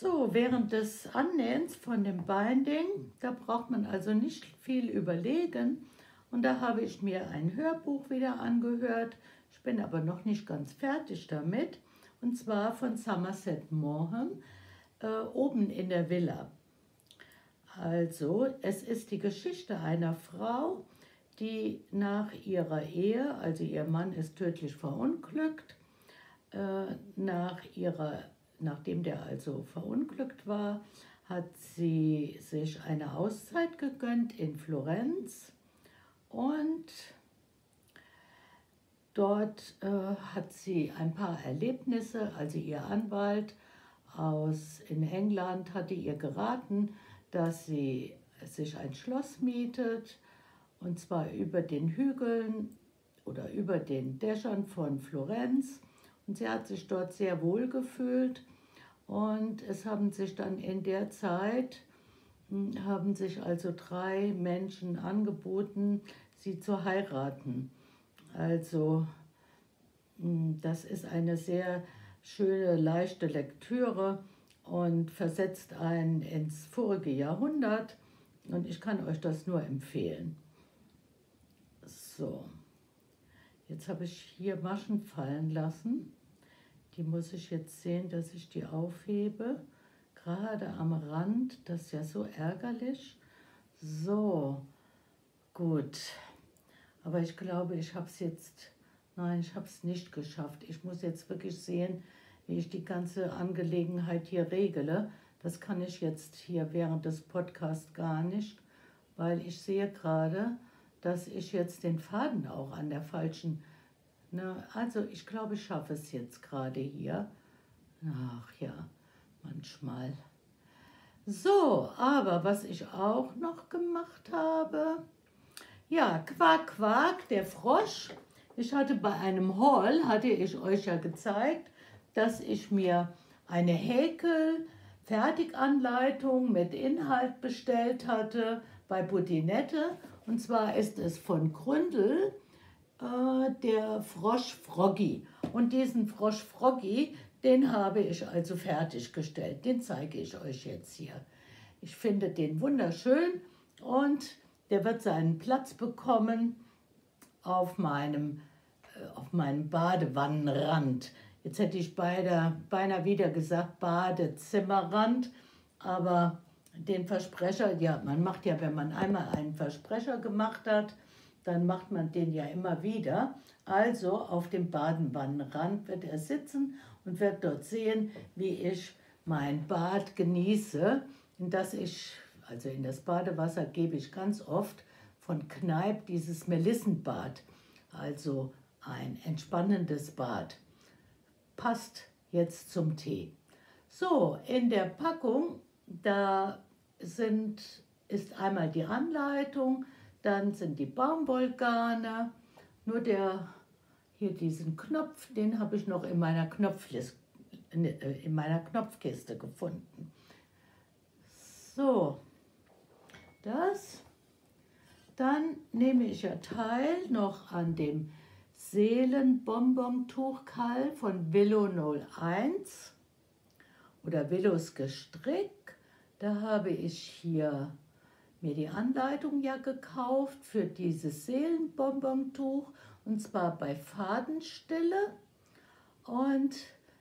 So, während des Annähens von dem Binding, da braucht man also nicht viel überlegen. Und da habe ich mir ein Hörbuch wieder angehört. Ich bin aber noch nicht ganz fertig damit. Und zwar von Somerset Maugham, äh, oben in der Villa. Also, es ist die Geschichte einer Frau, die nach ihrer Ehe, also ihr Mann ist tödlich verunglückt, äh, nach ihrer, nachdem der also verunglückt war, hat sie sich eine Auszeit gegönnt in Florenz und dort äh, hat sie ein paar Erlebnisse, also ihr Anwalt aus in England hatte ihr geraten, dass sie sich ein Schloss mietet, und zwar über den Hügeln oder über den Dächern von Florenz. Und sie hat sich dort sehr wohl gefühlt. Und es haben sich dann in der Zeit, hm, haben sich also drei Menschen angeboten, sie zu heiraten. Also hm, das ist eine sehr schöne, leichte Lektüre und versetzt einen ins vorige Jahrhundert. Und ich kann euch das nur empfehlen. So, jetzt habe ich hier Maschen fallen lassen. Die muss ich jetzt sehen, dass ich die aufhebe. Gerade am Rand, das ist ja so ärgerlich. So, gut. Aber ich glaube, ich habe es jetzt, nein, ich habe es nicht geschafft. Ich muss jetzt wirklich sehen, wie ich die ganze Angelegenheit hier regle. Das kann ich jetzt hier während des Podcasts gar nicht, weil ich sehe gerade, dass ich jetzt den Faden auch an der falschen, ne, also ich glaube, ich schaffe es jetzt gerade hier. Ach ja, manchmal. So, aber was ich auch noch gemacht habe, ja, Quack, Quack, der Frosch. Ich hatte bei einem Haul, hatte ich euch ja gezeigt, dass ich mir eine Häkel-Fertiganleitung mit Inhalt bestellt hatte bei Budinette. Und zwar ist es von Gründel äh, der Frosch Froggy. Und diesen Frosch Froggy, den habe ich also fertiggestellt. Den zeige ich euch jetzt hier. Ich finde den wunderschön und der wird seinen Platz bekommen auf meinem, äh, auf meinem Badewannenrand. Jetzt hätte ich beide, beinahe wieder gesagt Badezimmerrand, aber den Versprecher, ja, man macht ja, wenn man einmal einen Versprecher gemacht hat, dann macht man den ja immer wieder. Also auf dem Badenwannenrand wird er sitzen und wird dort sehen, wie ich mein Bad genieße, in das ich, also in das Badewasser gebe ich ganz oft von Kneipp dieses Melissenbad, also ein entspannendes Bad passt jetzt zum Tee. So, in der Packung, da sind, ist einmal die Anleitung, dann sind die Baumwollgarne, nur der, hier diesen Knopf, den habe ich noch in meiner, äh, in meiner Knopfkiste gefunden. So, das. Dann nehme ich ja teil noch an dem Seelenbonbon-Tuchkall von Willow 01 oder Willows Gestrick. Da habe ich hier mir die Anleitung ja gekauft für dieses Seelenbonbon-Tuch und zwar bei Fadenstille. Und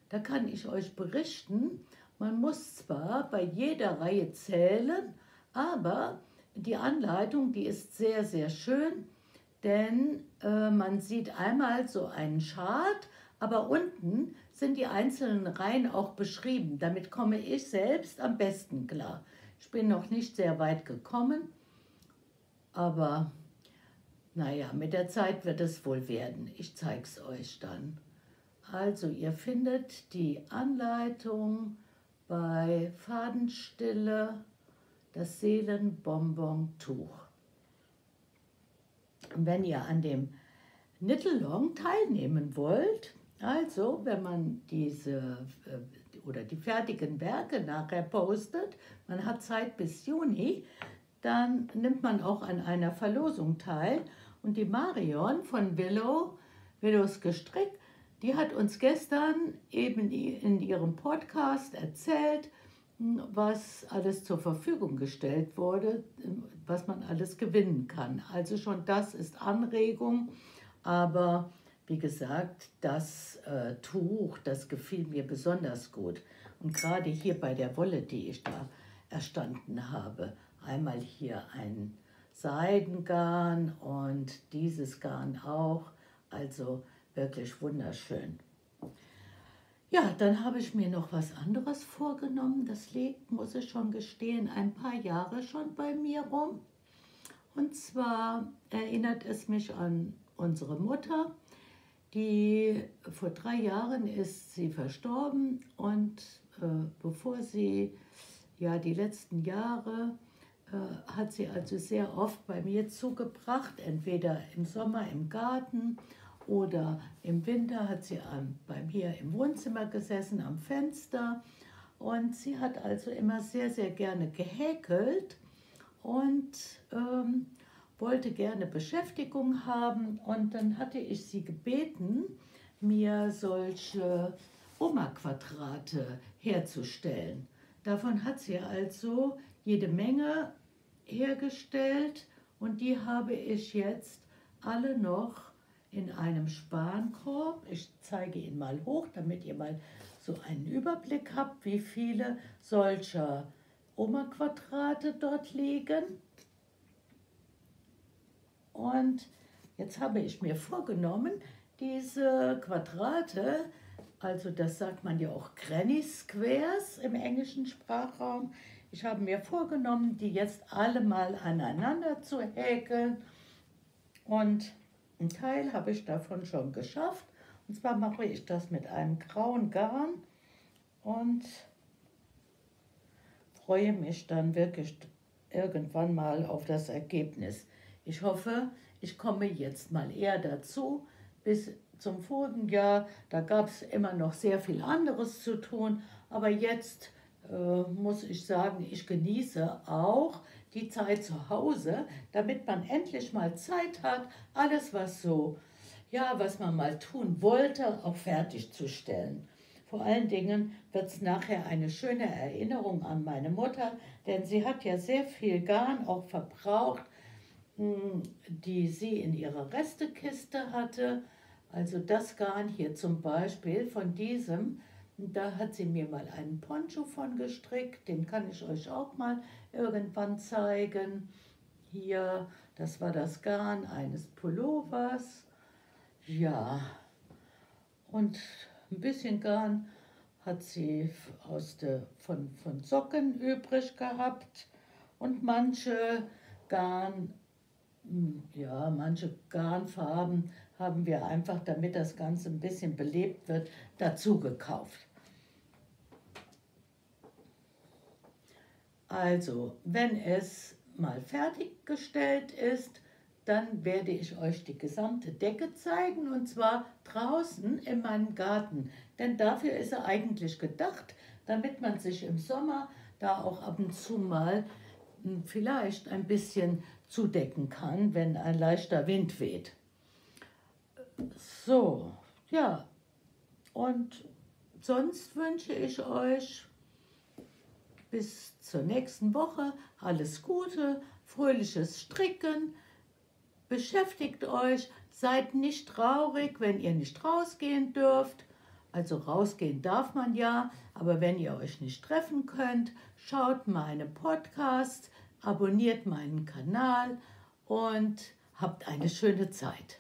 da kann ich euch berichten, man muss zwar bei jeder Reihe zählen, aber die Anleitung, die ist sehr, sehr schön denn äh, man sieht einmal so einen Chart, aber unten sind die einzelnen Reihen auch beschrieben. Damit komme ich selbst am besten klar. Ich bin noch nicht sehr weit gekommen, aber naja, mit der Zeit wird es wohl werden. Ich zeige es euch dann. Also ihr findet die Anleitung bei Fadenstille, das Seelenbonbon-Tuch wenn ihr an dem Nittelong teilnehmen wollt, also wenn man diese äh, oder die fertigen Werke nachher postet, man hat Zeit bis Juni, dann nimmt man auch an einer Verlosung teil. Und die Marion von Willow, Willows Gestrick, die hat uns gestern eben in ihrem Podcast erzählt, was alles zur Verfügung gestellt wurde, was man alles gewinnen kann. Also schon das ist Anregung, aber wie gesagt, das äh, Tuch, das gefiel mir besonders gut. Und gerade hier bei der Wolle, die ich da erstanden habe, einmal hier ein Seidengarn und dieses Garn auch, also wirklich wunderschön. Ja, dann habe ich mir noch was anderes vorgenommen. Das liegt, muss ich schon gestehen, ein paar Jahre schon bei mir rum. Und zwar erinnert es mich an unsere Mutter, die vor drei Jahren ist sie verstorben und äh, bevor sie ja die letzten Jahre äh, hat sie also sehr oft bei mir zugebracht, entweder im Sommer im Garten oder im Winter hat sie bei mir im Wohnzimmer gesessen, am Fenster. Und sie hat also immer sehr, sehr gerne gehäkelt und ähm, wollte gerne Beschäftigung haben. Und dann hatte ich sie gebeten, mir solche Oma-Quadrate herzustellen. Davon hat sie also jede Menge hergestellt und die habe ich jetzt alle noch in einem Spankorb. Ich zeige ihn mal hoch, damit ihr mal so einen Überblick habt, wie viele solcher Oma-Quadrate dort liegen. Und jetzt habe ich mir vorgenommen, diese Quadrate, also das sagt man ja auch Granny Squares im englischen Sprachraum, ich habe mir vorgenommen, die jetzt alle mal aneinander zu häkeln und ein Teil habe ich davon schon geschafft. Und zwar mache ich das mit einem grauen Garn und freue mich dann wirklich irgendwann mal auf das Ergebnis. Ich hoffe, ich komme jetzt mal eher dazu. Bis zum vorigen Jahr, da gab es immer noch sehr viel anderes zu tun, aber jetzt äh, muss ich sagen, ich genieße auch die Zeit zu Hause, damit man endlich mal Zeit hat, alles, was so, ja, was man mal tun wollte, auch fertigzustellen. Vor allen Dingen wird es nachher eine schöne Erinnerung an meine Mutter, denn sie hat ja sehr viel Garn auch verbraucht, die sie in ihrer Restekiste hatte. Also das Garn hier zum Beispiel von diesem, da hat sie mir mal einen Poncho von gestrickt, den kann ich euch auch mal irgendwann zeigen. Hier, das war das Garn eines Pullovers. Ja, und ein bisschen Garn hat sie aus de, von, von Socken übrig gehabt und manche Garn, ja, manche Garnfarben haben wir einfach, damit das Ganze ein bisschen belebt wird, dazu gekauft. Also, wenn es mal fertiggestellt ist, dann werde ich euch die gesamte Decke zeigen und zwar draußen in meinem Garten. Denn dafür ist er eigentlich gedacht, damit man sich im Sommer da auch ab und zu mal vielleicht ein bisschen zudecken kann, wenn ein leichter Wind weht. So, ja, und sonst wünsche ich euch bis zur nächsten Woche alles Gute, fröhliches Stricken. Beschäftigt euch, seid nicht traurig, wenn ihr nicht rausgehen dürft. Also rausgehen darf man ja, aber wenn ihr euch nicht treffen könnt, schaut meine Podcasts, abonniert meinen Kanal und habt eine schöne Zeit.